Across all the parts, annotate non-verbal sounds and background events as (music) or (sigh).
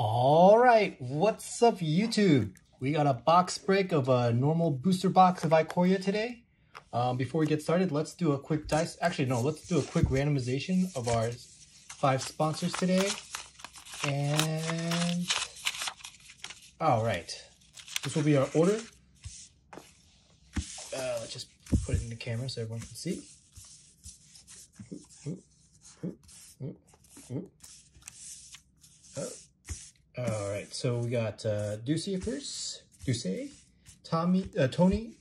All right, what's up YouTube? We got a box break of a normal booster box of Ikoria today. Um, before we get started, let's do a quick dice. Actually, no, let's do a quick randomization of our five sponsors today. And all right, this will be our order. Uh, let's just put it in the camera so everyone can see. Oh. All right, so we got uh, Ducey first, Duce, Tommy, uh, Tony,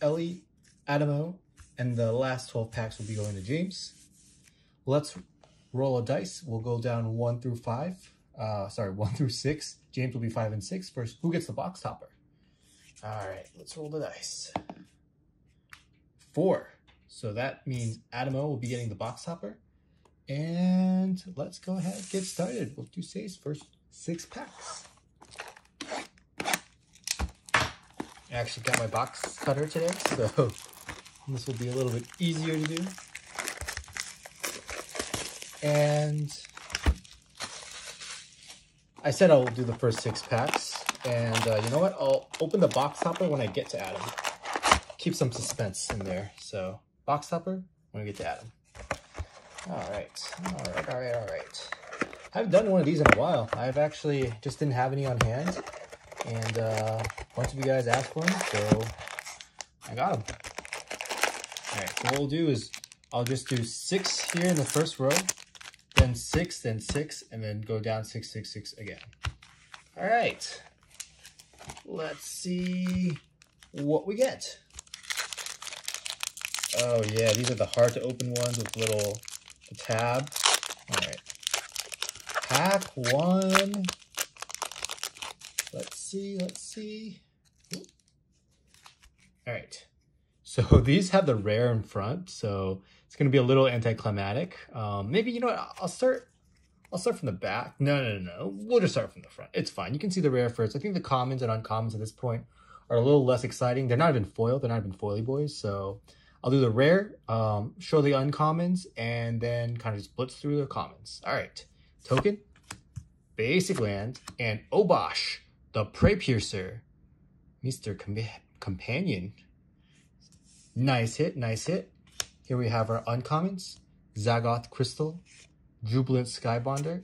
Ellie, Adamo, and the last 12 packs will be going to James. Let's roll a dice. We'll go down one through five. Uh, sorry, (laughs) one through six. James will be five and six. First, who gets the box topper? All right, let's roll the dice. Four. So that means Adamo will be getting the box topper. And let's go ahead and get started. We'll do Say's first six packs. I actually got my box cutter today, so (laughs) this will be a little bit easier to do. And I said I'll do the first six packs. And uh, you know what? I'll open the box topper when I get to Adam. Keep some suspense in there. So box topper when I get to Adam. All right, all right, all right, all right. I haven't done one of these in a while. I've actually just didn't have any on hand. And uh, a bunch of you guys asked for them, so I got them. All right, so what we'll do is I'll just do six here in the first row, then six, then six, and then go down six, six, six again. All right, let's see what we get. Oh yeah, these are the hard to open ones with little tab. Pack one. Let's see, let's see. All right. So (laughs) these have the rare in front, so it's going to be a little anticlimactic. Um, maybe, you know what, I'll start I'll start from the back. No, no, no, no. We'll just start from the front. It's fine. You can see the rare first. I think the commons and uncommons at this point are a little less exciting. They're not even foil. They're not even foily boys. So I'll do the rare, um, show the uncommons, and then kind of just blitz through the commons. All right. Token, Basic Land, and Obosh, the Preypiercer. Mr. Com Companion. Nice hit, nice hit. Here we have our uncommons. Zagoth Crystal, Jubilant Skybonder,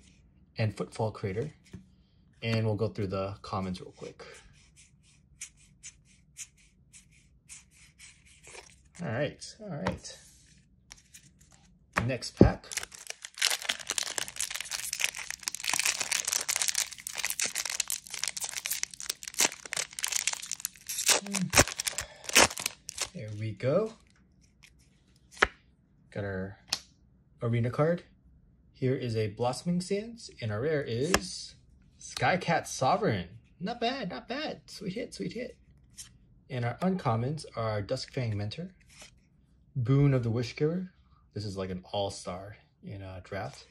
and Footfall Crater. And we'll go through the commons real quick. All right, all right. Next pack. There we go. Got our arena card. Here is a Blossoming Sands, and our rare is Skycat Sovereign. Not bad, not bad. Sweet hit, sweet hit. And our uncommons are Duskfang Mentor, Boon of the Wishgiver. This is like an all-star in a draft.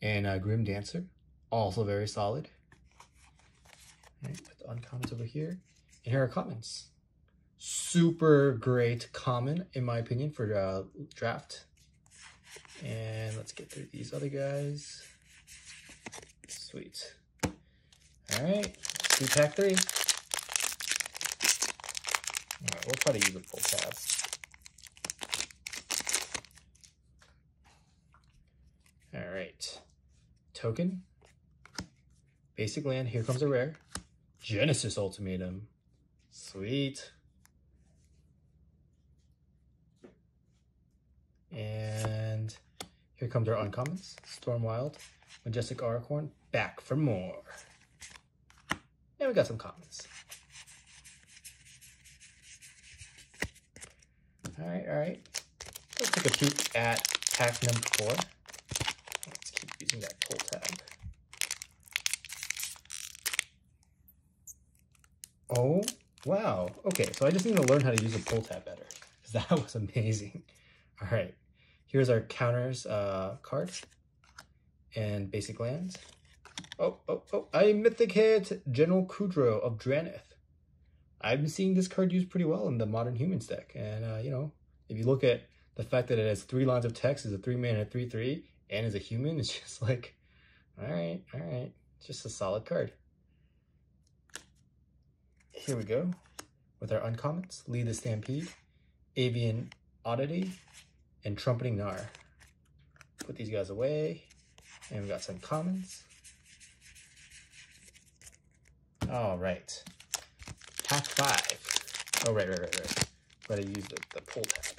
And uh, Grimdancer, also very solid. Put the uncommons over here. Here are commons. Super great common, in my opinion, for uh, draft. And let's get through these other guys. Sweet. All right, see pack three. All right, we'll try to use a pull tab. All right, token, basic land, here comes a rare. Genesis Ultimatum, sweet. And here comes our uncommons, Stormwild, Majestic Auricorn, back for more. And we got some commons. All right, all right. Let's take a peek at pack number four. Let's keep using that pull tab. Oh, wow. Okay, so I just need to learn how to use a pull tab better because (laughs) that was amazing. All right, here's our counters uh, card and basic lands. Oh, oh, oh, I mythic hit General Kudro of Drannith. I've been seeing this card used pretty well in the Modern Humans deck. And, uh, you know, if you look at the fact that it has three lines of text, is a three mana, three, three, and is a human, (laughs) it's just like, all right, all right. Just a solid card. Here we go with our uncommons. Lead the Stampede, Avian Oddity, and Trumpeting Gnarr. Put these guys away. And we got some commons. All right. Pack five. Oh, right, right, right, right. Gotta use the, the pull tab.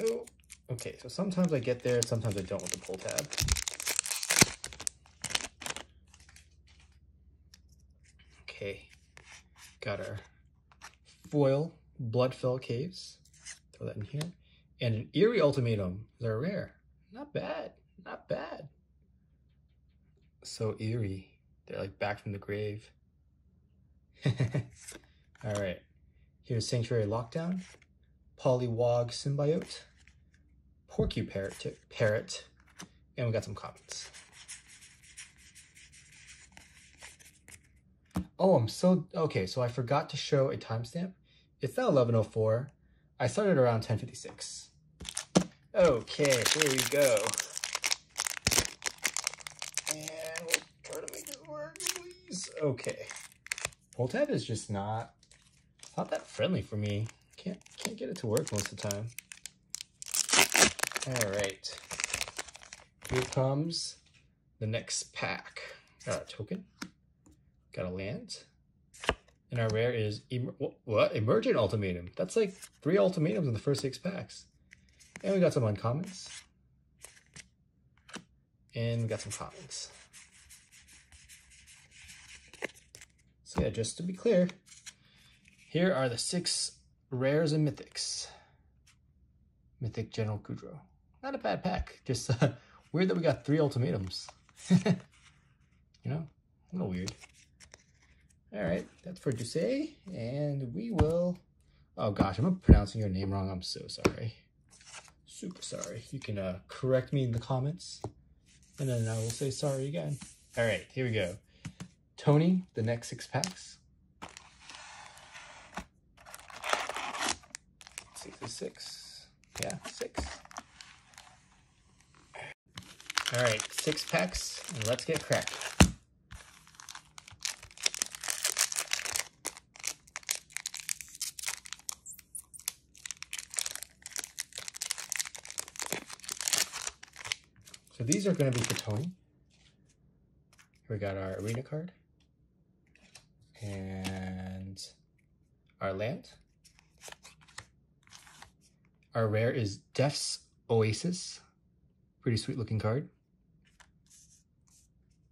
Oh, okay. So sometimes I get there, sometimes I don't with the pull tab. Okay. Got our foil Bloodfell Caves. Throw that in here. And an Eerie Ultimatum. They're rare. Not bad. Not bad. So eerie. They're like back from the grave. (laughs) All right. Here's Sanctuary Lockdown, Pollywog Symbiote, Porcuparrot, Parrot, and we got some comments. Oh, I'm so... Okay, so I forgot to show a timestamp. It's now 11.04. I started around 10.56. Okay, here we go. And we'll try to make it work, please. Okay. Pull tab is just not not that friendly for me. Can't can't get it to work most of the time. All right. Here comes the next pack. A token. Got a land. And our rare is Emer what? Emergent Ultimatum. That's like three ultimatums in the first six packs. And we got some uncommons. And we got some commons. So yeah, just to be clear, here are the six rares and mythics. Mythic General Kudro. Not a bad pack. Just uh, (laughs) weird that we got three ultimatums. (laughs) you know, a little weird. All right, that's for Duce, and we will... Oh gosh, I'm pronouncing your name wrong. I'm so sorry. Super sorry. You can uh, correct me in the comments, and then I will say sorry again. All right, here we go. Tony, the next six packs. Six is six. Yeah, six. All right, six packs, and let's get cracked. These are going to be for Tony. We got our arena card and our land. Our rare is Death's Oasis. Pretty sweet looking card.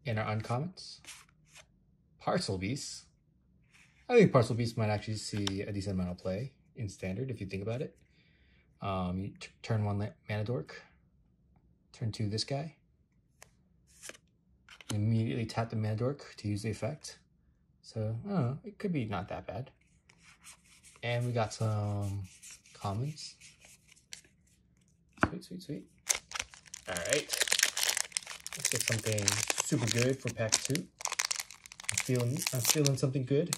And our uncommons. Parcel Beast. I think Parcel Beast might actually see a decent amount of play in standard if you think about it. Um, turn one mana dork, turn two this guy. Immediately tap the mana dork to use the effect. So, I don't know, it could be not that bad. And we got some commons. Sweet, sweet, sweet. All right. Let's get something super good for pack two. I'm feeling, I'm feeling something good.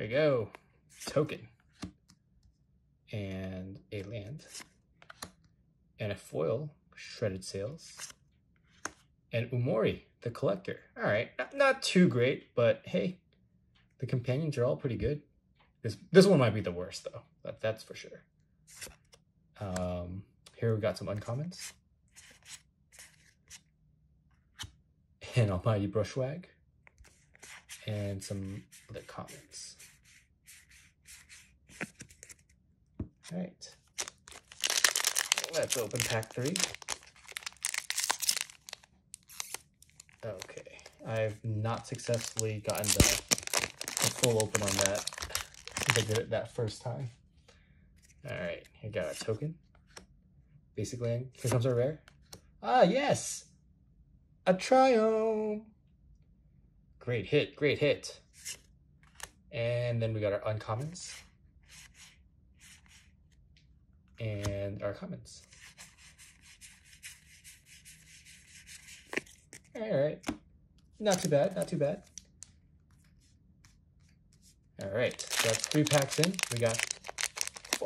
Here we go. Token. And a land and a foil, Shredded Sails, and Umori, the Collector. All right, not, not too great, but hey, the companions are all pretty good. This this one might be the worst though, that, that's for sure. Um, here we got some uncommons. An Almighty Brushwagg. And some other commons. All right. Let's open pack three. Okay, I've not successfully gotten the, the full open on that. I did it that first time. All right, here got a token. Basically, here comes our rare. Ah, yes! A Triome! Great hit, great hit. And then we got our uncommons and our comments. All right, not too bad, not too bad. All right, so that's three packs in. We got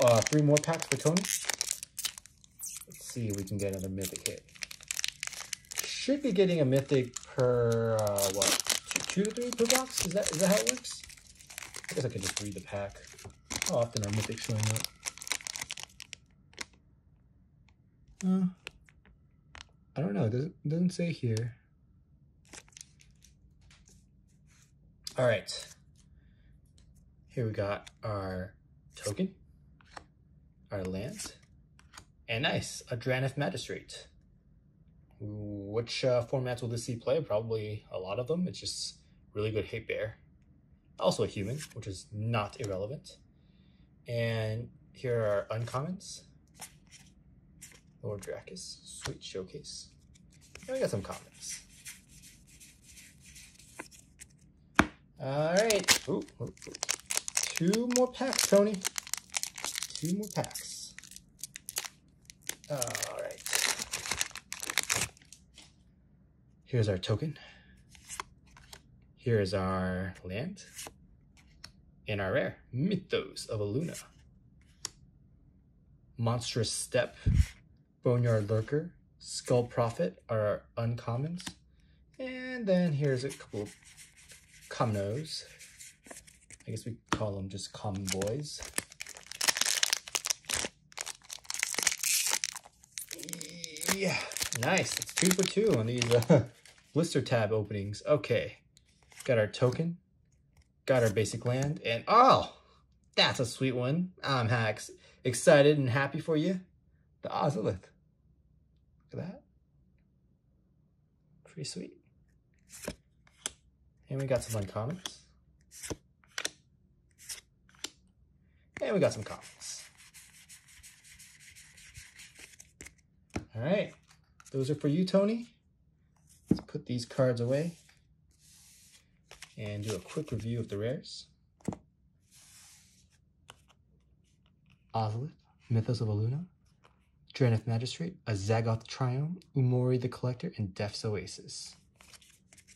uh, three more packs for Tony. Let's see if we can get another mythic hit. Should be getting a mythic per, uh, what, two, to three per box? Is that, is that how it works? I guess I can just read the pack. How often are mythics showing up? Uh, I don't know. It doesn't, it doesn't say here. All right. Here we got our token, our land, and nice, a Drannith Magistrate. Which uh, formats will this see play? Probably a lot of them. It's just really good hate bear. Also a human, which is not irrelevant. And here are uncommons. Lore Drakkis, sweet showcase. And we got some comments. All right. Ooh, ooh, ooh. Two more packs, Tony. Two more packs. All right. Here's our token. Here is our land. And our rare, Mythos of Illuna. Monstrous Step, Boneyard Lurker, Skull Prophet are our uncommons. And then here's a couple commonos. I guess we call them just common boys. Yeah, nice. It's two for two on these uh, (laughs) blister tab openings. Okay, got our token, got our basic land, and oh, that's a sweet one. I'm hacks excited and happy for you. The Ozolith. Look at that. Pretty sweet. And we got some uncommons. And we got some comics. All right, those are for you, Tony. Let's put these cards away and do a quick review of the rares. Ozolith, Mythos of Illuna, Drannith Magistrate, a Zagoth Triome, Umori the Collector, and Death's Oasis.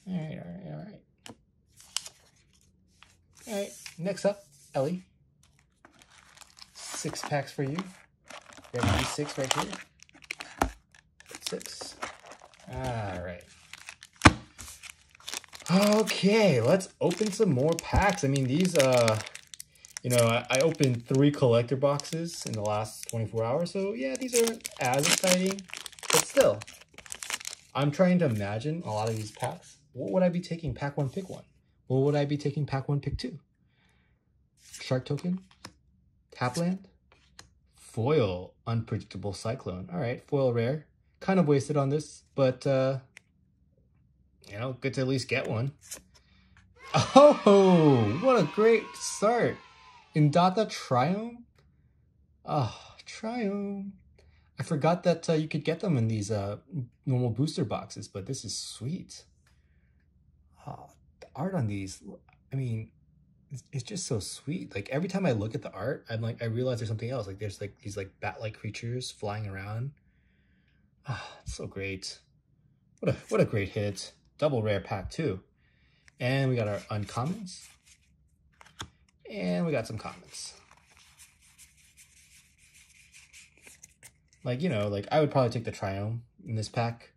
All right, all right, all right. All right, next up, Ellie six packs for you. We have six right here. Six. All right. Okay, let's open some more packs. I mean, these, uh, you know, I, I opened three collector boxes in the last 24 hours. So yeah, these aren't as exciting, but still, I'm trying to imagine a lot of these packs. What would I be taking pack one, pick one? What would I be taking pack one, pick two? Shark token, Tapland, foil, unpredictable cyclone. All right, foil rare. Kind of wasted on this, but uh, you know, good to at least get one. (laughs) Oh, what a great start. Indatha Triome? Oh, Triome. I forgot that uh, you could get them in these uh, normal booster boxes, but this is sweet. Oh, the art on these, I mean, it's just so sweet. Like every time I look at the art, I'm like I realize there's something else. Like there's like these like bat-like creatures flying around. Ah, oh, so great. What a what a great hit. Double rare pack too. And we got our uncommons. And we got some comments. Like, you know, like I would probably take the Triome in this pack.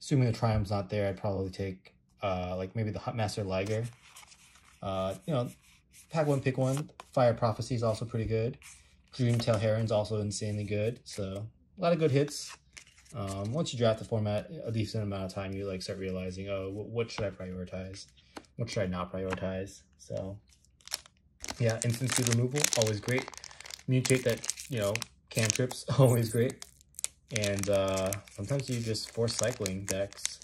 Assuming the Triome's not there, I'd probably take uh like maybe the Huntmaster Liger. Uh, you know, Pack one, pick one. Fire Prophecy is also pretty good. Dreamtail Heron's also insanely good. So a lot of good hits. Um, once you draft the format a decent amount of time, you like start realizing, oh, what should I prioritize? What should I not prioritize? So yeah, instant speed removal, always great. Mutate that, you know, cantrips, (laughs) always great. And uh, sometimes you just force cycling decks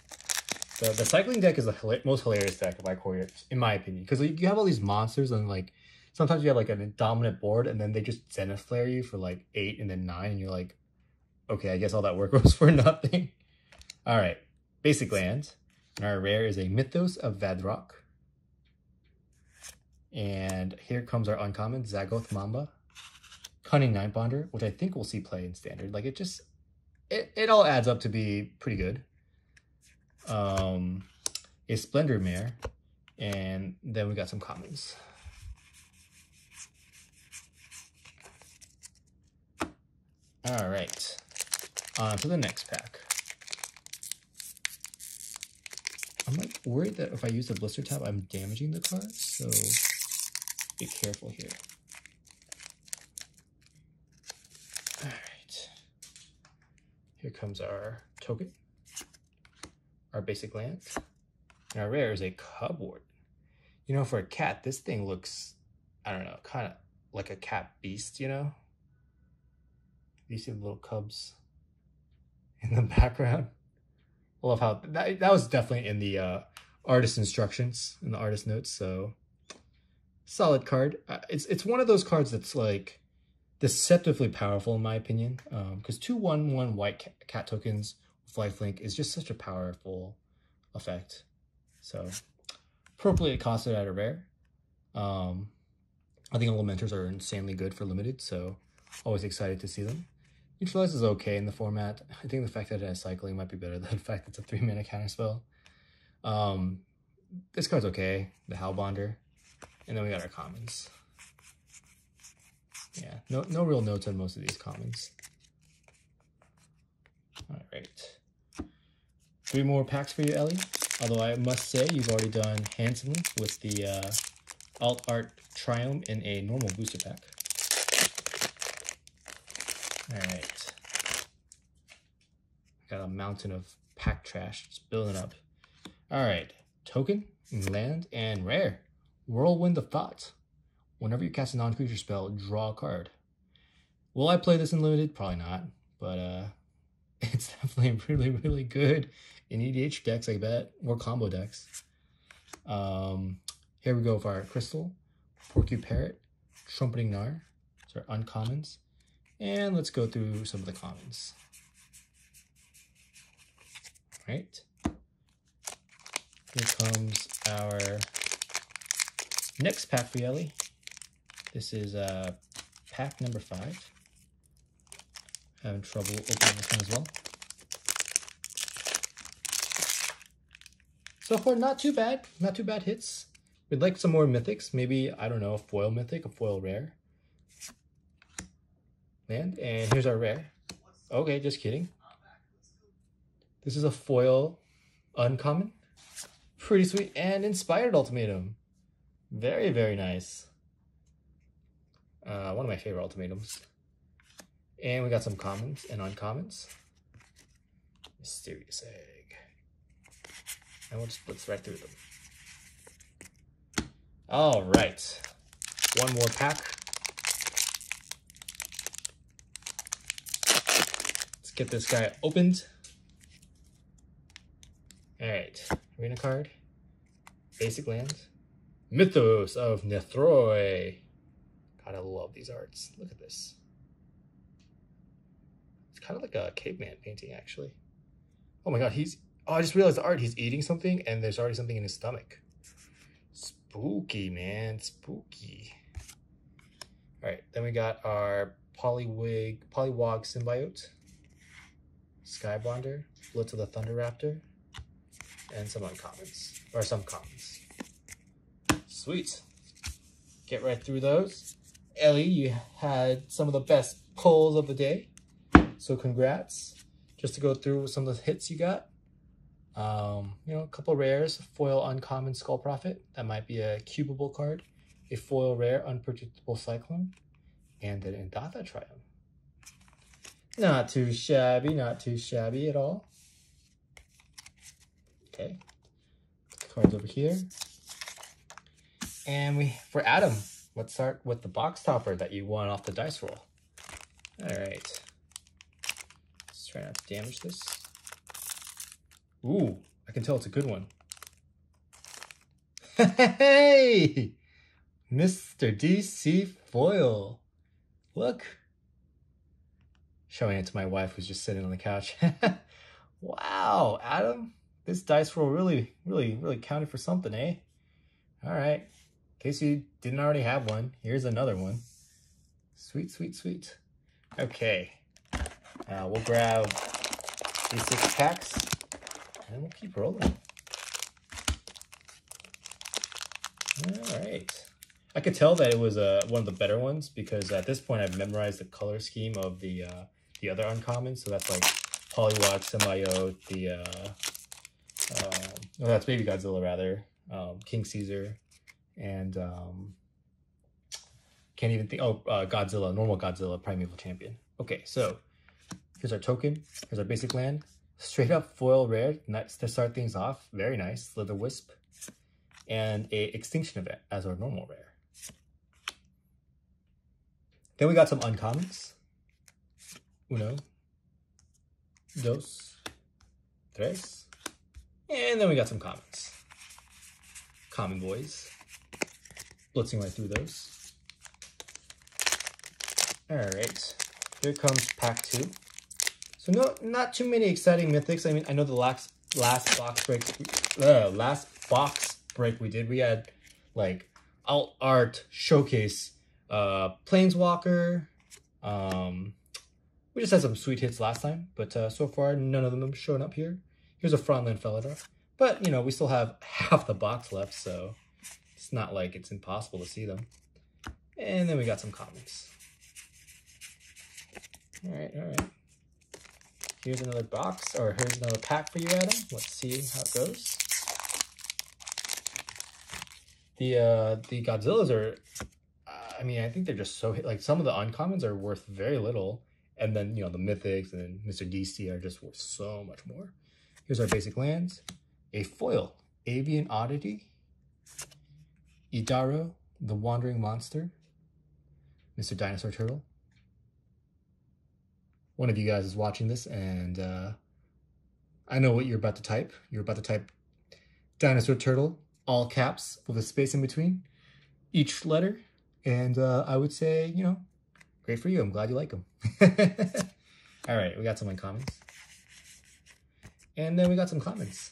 the, the cycling deck is the most hilarious deck of my core, in my opinion. Because like, you have all these monsters and like sometimes you have like a dominant board and then they just Zenith Flare you for like 8 and then 9 and you're like, okay, I guess all that work (laughs) was for nothing. all right, basic lands. And our rare is a Mythos of Vadrok. And here comes our uncommon, Zagoth Mamba. Cunning Nightbonder, which I think we'll see play in Standard. Like, it just, it, it all adds up to be pretty good um, a Splendor Mare, and then we got some commons. All right, on to the next pack. I'm like worried that if I use the blister tab, I'm damaging the cards, so be careful here. All right, here comes our token, our basic land, and our rare is a Cubwarden. You know, for a cat, this thing looks, I don't know, kind of like a cat beast, you know? You see the little cubs in the (laughs) background? I love how that, that was definitely in the uh, artist instructions, in the artist notes, so solid card. Uh, it's it's one of those cards that's like deceptively powerful in my opinion, because um, two one one white cat, cat tokens with lifelink is just such a powerful effect. So appropriately costed at a rare. Um, I think elementals are insanely good for limited, so always excited to see them. Neutralize is okay in the format. I think the fact that it has cycling might be better (laughs) than the fact that it's a three mana counter spell. Um, this card's okay. The Hellbonder. And then we got our commons. Yeah, no, no real notes on most of these commons. All right. Three more packs for you, Ellie. Although I must say, you've already done handsomely with the uh, Alt Art Triome in a normal booster pack. Alright. Got a mountain of pack trash just building up. Alright. Token, land, and rare. Whirlwind of Thought. Whenever you cast a non-creature spell, draw a card. Will I play this in limited? Probably not. But uh, (laughs) it's definitely (laughs) really, really good in EDH decks, I bet, or combo decks. Um, here we go for our Crystal, Porcupine Parrot, Trumpeting Gnarr. These are uncommons. And let's go through some of the commons. All right. Here comes our next pack for Yelly. This is uh, pack number five. Having trouble opening this one as well. So far, not too bad. Not too bad hits. We'd like some more mythics. Maybe, I don't know, a foil mythic, a foil rare. Land. And here's our rare. Okay, just kidding. This is a foil uncommon. Pretty sweet. And inspired ultimatum. Very, very nice. Uh, one of my favorite ultimatums. And we got some commons and uncommons. Mysterious egg. And we'll just blitz right through them. All right. One more pack. Let's get this guy opened. All right. Arena card. Basic lands. Mythos of Nethroi. God, I love these arts. Look at this. It's kind of like a caveman painting, actually. Oh my god, he's Oh, I just realized the art. He's eating something and there's already something in his stomach. Spooky, man. Spooky. All right, then we got our Polywig, Pollywog Symbiote, Skybonder, Blitz of the Thunder Raptor, and some uncommons, or some commons. Sweet. Get right through those. Ellie, you had some of the best pulls of the day, so congrats. Just to go through some of the hits you got. Um, you know, a couple rares, foil uncommon Skull Prophet. That might be a cubable card. A foil rare unpredictable Cyclone. And an Indatha Triome. Not too shabby, not too shabby at all. Okay. Cards over here. And we for Adam, let's start with the box topper that you won off the dice roll. All right. Let's try not to damage this. Ooh, I can tell it's a good one. (laughs) Hey! Mr. DC Foil. Look. Showing it to my wife who's just sitting on the couch. (laughs) wow, Adam, this dice roll really, really, really counted for something, eh? All right. Case you didn't already have one, here's another one. Sweet, sweet, sweet. Okay. Uh, we'll grab these six packs and we'll keep rolling. All right. I could tell that it was uh, one of the better ones because at this point I've memorized the color scheme of the uh, the other uncommons. So that's like Pollywog, Symbiote, the uh, um, no, that's Baby Godzilla rather, um, King Caesar, and um, can't even think. Oh, uh, Godzilla, normal Godzilla, Primeval Champion. Okay, so here's our token. Here's our basic land. Straight up foil rare. Nice to start things off. Very nice. Slitherwisp, and a extinction event as our normal rare. Then we got some uncommons. Uno, dos, tres. And then we got some commons. Common boys. Blitzing right through those. Alright. Here comes pack two. So no, not too many exciting mythics. I mean, I know the last last box break, uh, last box break we did, we had like alt art showcase uh, Planeswalker. Um, we just had some sweet hits last time, but uh, so far none of them have shown up here. Here's a Frontland Felidar. But, you know, we still have (laughs) half the box left, so it's not like it's impossible to see them. And then we got some commons. All right, all right. Here's another box, or here's another pack for you, Adam. Let's see how it goes. The uh, the Godzillas are I mean, I think they're just so like some of the uncommons are worth very little, and then you know the mythics and Mr. DC are just worth so much more. Here's our basic lands: a foil, avian oddity, Yidaro, the wandering monster, Mr. Dinosaur Turtle. One of you guys is watching this, and uh, I know what you're about to type. You're about to type Dinosaur Turtle, all caps with a space in between each letter and uh, I would say, you know, great for you. I'm glad you like them. (laughs) All right, we got some comments. And then we got some commons.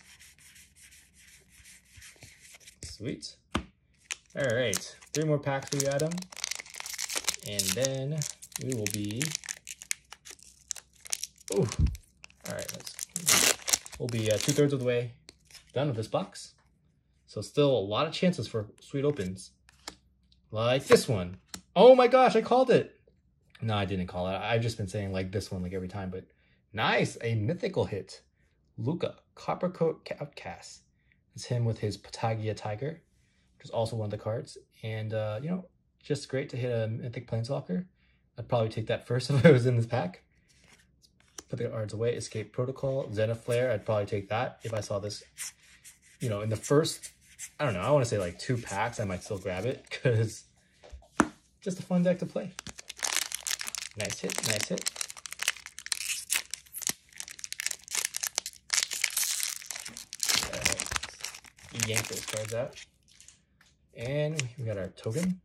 Sweet. All right, three more packs for you, Adam. And then we will be... oh, All right, let's... We'll be uh, two-thirds of the way done with this box. So still a lot of chances for sweet opens. Like this one. Oh my gosh, I called it. No, I didn't call it. I've just been saying like this one like every time, but nice. A mythical hit. Lukka, Coppercoat Outcast. It's him with his Patagia Tiger, which is also one of the cards. And, uh, you know, just great to hit a Mythic Planeswalker. I'd probably take that first (laughs) if I was in this pack. Put the cards away. Escape Protocol, Flare. I'd probably take that if I saw this, you know, in the first I don't know, I want to say like two packs, I might still grab it because just a fun deck to play. Nice hit, nice hit. Yank those cards out. And we got our token.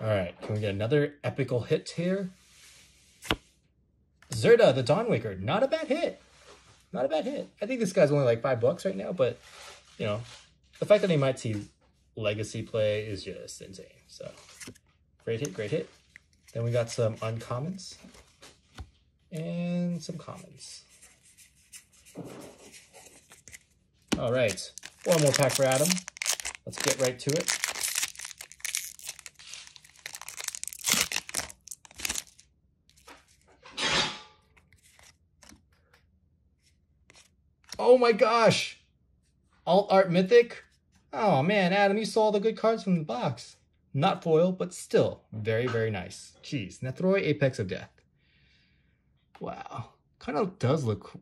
All right, can we get another epical hit here? Zirda, the Dawnwaker, not a bad hit. Not a bad hit. I think this guy's only like five bucks right now, but you know, the fact that he might see legacy play is just insane. So great hit, great hit. Then we got some uncommons and some commons. All right, one more pack for Adam. Let's get right to it. Oh my gosh! Alt Art Mythic? Oh man, Adam, you saw all the good cards from the box. Not foil, but still very, very nice. Jeez, Nethroi Apex of Death. Wow. Kind of does look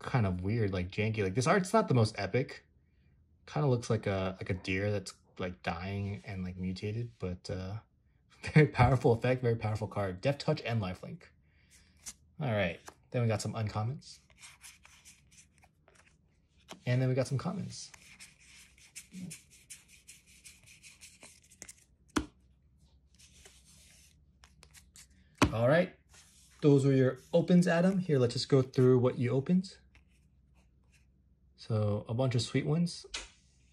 kind of weird, like janky. Like this art's not the most epic. Kind of looks like a like a deer that's like dying and like mutated, but uh (laughs) very powerful effect, very powerful card. Death Touch and Lifelink. All right, then we got some uncommons. And then we got some commons. All right, those were your opens, Adam. Here, let's just go through what you opened. So a bunch of sweet ones,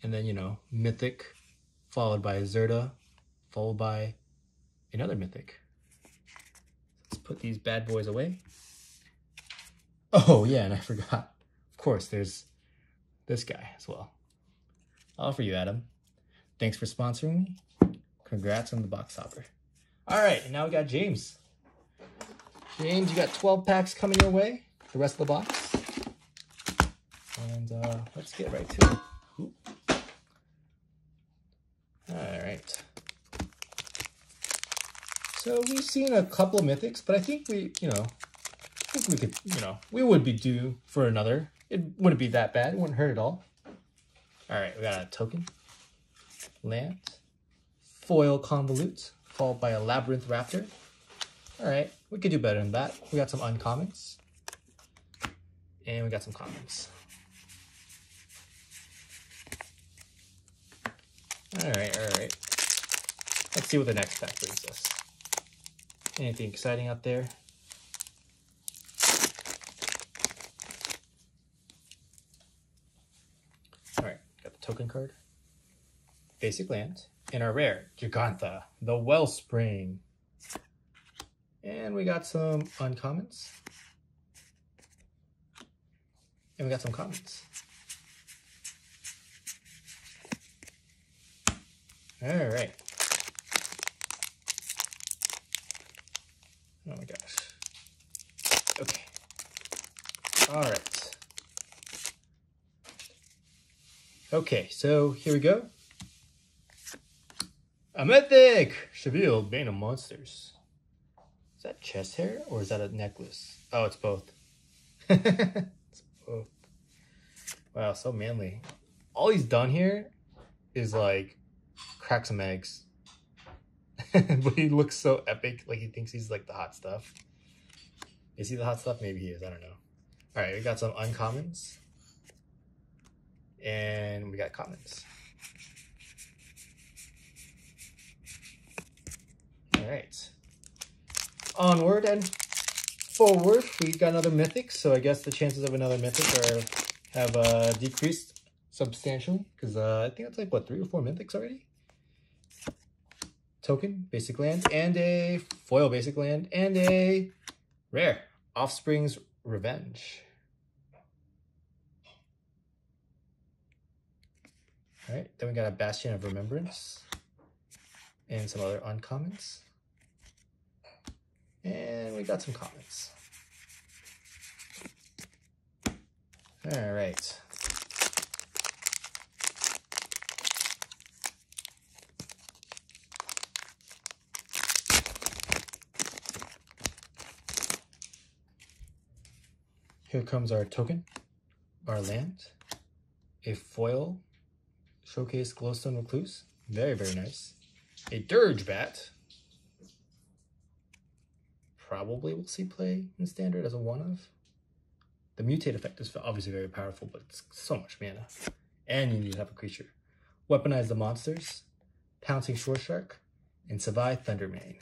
and then, you know, Mythic, followed by Zirda, followed by another Mythic. Let's put these bad boys away. Oh, yeah, and I (laughs) forgot. Of course, there's this guy as well. All for you, Adam. Thanks for sponsoring me. Congrats on the box hopper. All right, and now we got James. James, you got 12 packs coming your way. The rest of the box. And uh, let's get right to it. Ooh. All right. So we've seen a couple of mythics, but I think we, you know, I think we could, you know, we would be due for another. It wouldn't be that bad. It wouldn't hurt at all. All right, we got a token, land, foil convolute, followed by a labyrinth raptor. All right, we could do better than that. We got some uncommons, and we got some commons. All right, all right. Let's see what the next pack brings us. Anything exciting out there? All right, got the token card, basic land, and our rare, Jegantha, the Wellspring. And we got some uncommons. And we got some commons. All right. Oh my gosh. Okay. All right. Okay, so here we go. A mythic! Chevill, Bane of Monsters. Is that chest hair or is that a necklace? Oh, it's both. (laughs) it's both. Wow, so manly. All he's done here is like crack some eggs. (laughs) but he looks so epic, like he thinks he's like the hot stuff. Is he the hot stuff? Maybe he is, I don't know. All right, we got some uncommons. And we got commons. All right. Onward and forward. We got another mythic, so I guess the chances of another mythic are have uh, decreased substantially because uh, I think it's like what three or four mythics already token, basic land, and a foil basic land, and a rare, Offspring's Revenge. All right, then we got a Bastion of Remembrance, and some other uncommons. And we got some commons. All right. Here comes our token, our land, a foil showcase glowstone recluse. Very, very nice. A dirge bat. Probably will see play in standard as a one of. The mutate effect is obviously very powerful, but it's so much mana. And you need to have a creature. Weaponize the monsters, Pouncing Shore Shark, and Savai Thundermane.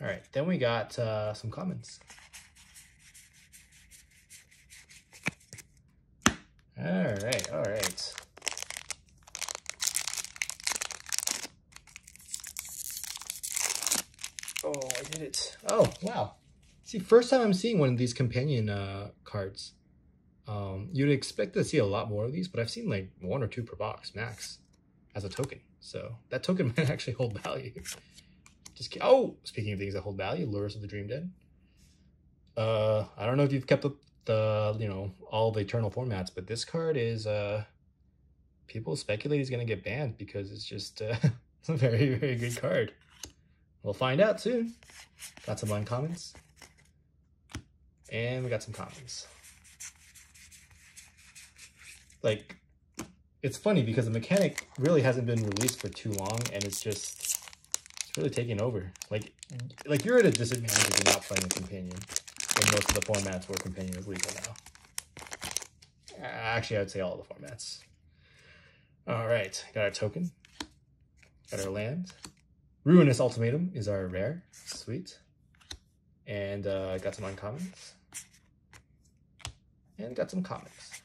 All right, then we got uh, some commons. All right, all right. Oh, I did it. Oh, wow. See, first time I'm seeing one of these companion uh, cards. Um, you'd expect to see a lot more of these, but I've seen like one or two per box max as a token. So that token (laughs) might actually hold value. Just. Oh, speaking of things that hold value, Lurrus of the Dream-Den. Uh, I don't know if you've kept up the you know all the eternal formats but this card is uh people speculate he's gonna get banned because it's just uh, (laughs) a very very good card we'll find out soon got some uncommons and we got some commons like it's funny because the mechanic really hasn't been released for too long and it's just it's really taking over like like you're at a disadvantage if you're not playing a companion in most of the formats where companion is legal now. Actually, I would say all the formats. All right, got our token, got our land. Ruinous Ultimatum is our rare, sweet. And uh, got some uncommons. And got some comics.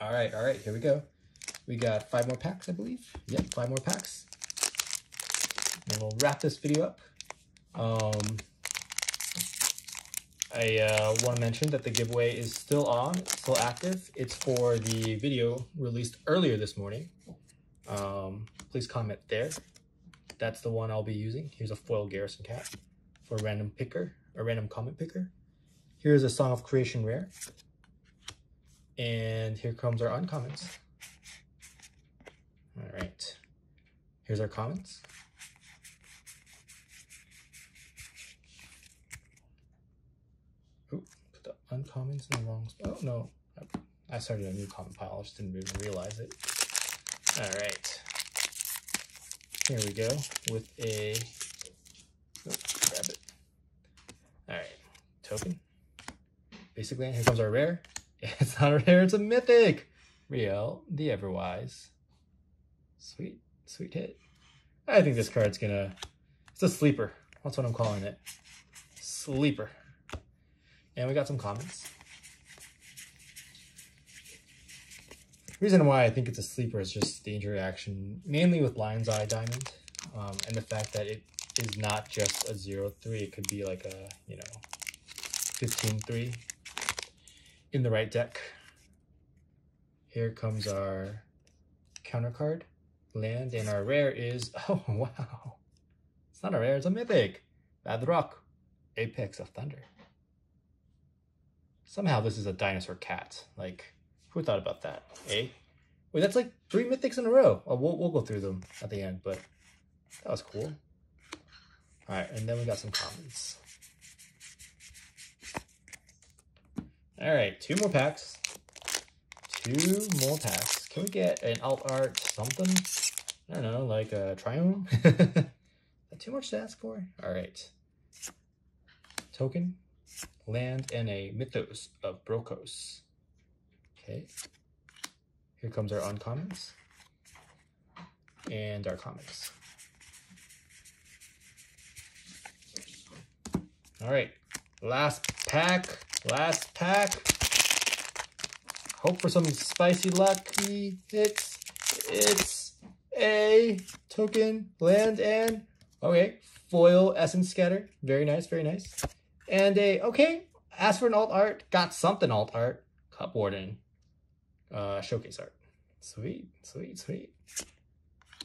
All right, all right, here we go. We got five more packs, I believe. Yep, five more packs. And we'll wrap this video up. Um, I uh, want to mention that the giveaway is still on, still active. It's for the video released earlier this morning. Um, please comment there. that's the one I'll be using. Here's a foil Garrison cat for random picker, a random comment picker. Here's a Song of Creation rare. And here comes our uncommons. All right. Here's our comments. Ooh, put the uncommons in the wrong spot. Oh, no. I started a new comment pile. I just didn't even realize it. All right. Here we go with a, oh, grab it. All right, token. Basically, here comes our rare. (laughs) It's not a rare, it's a mythic. Rielle, the Everwise. Sweet, sweet hit. I think this card's gonna, it's a sleeper. That's what I'm calling it. Sleeper. And we got some comments. Reason why I think it's a sleeper is just the interaction, mainly with Lion's Eye Diamond, um, and the fact that it is not just a 0-3, it could be like a, you know, 15-3 in the right deck. Here comes our counter card, land, and our rare is, (laughs) oh wow, it's not a rare, it's a mythic, Vadrok, Apex of Thunder. Somehow this is a dinosaur cat, like who thought about that, eh? Wait, that's like three mythics in a row. Oh, we'll, we'll go through them at the end, but that was cool. All right, and then we got some commons. All right, two more packs. Two more packs. Can we get an alt art something? I don't know, like a Triome? (laughs) too much to ask for? All right. Token, land, and a Mythos of Brokkos. Okay. Here comes our uncommons and our comics. All right, last pack, last pack. Hope for some spicy lucky hits. It's a token, land, and okay, foil essence scatter. Very nice, very nice. And a, okay, ask for an alt art, got something alt art. Cubwarden uh, showcase art. Sweet, sweet, sweet.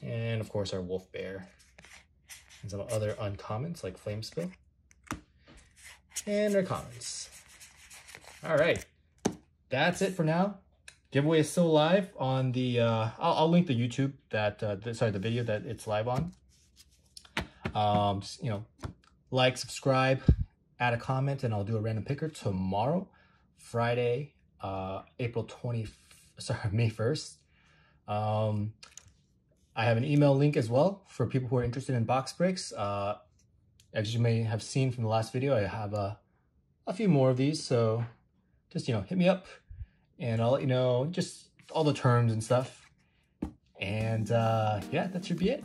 And of course our wolf bear. And some other uncommons like flame spill. And our commons. All right, that's it for now. Giveaway is still live on the, uh, I'll, I'll link the YouTube that, uh, the, sorry, the video that it's live on. Um, you know, like, subscribe, add a comment, and I'll do a random picker tomorrow, Friday, uh, April 20th sorry, (laughs) May 1st. Um, I have an email link as well for people who are interested in box breaks. Uh, as you may have seen from the last video, I have a, a few more of these. So just, you know, hit me up and I'll let you know just all the terms and stuff. And uh, yeah, that should be it.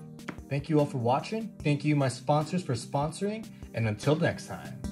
Thank you all for watching. Thank you, my sponsors, for sponsoring. And until next time.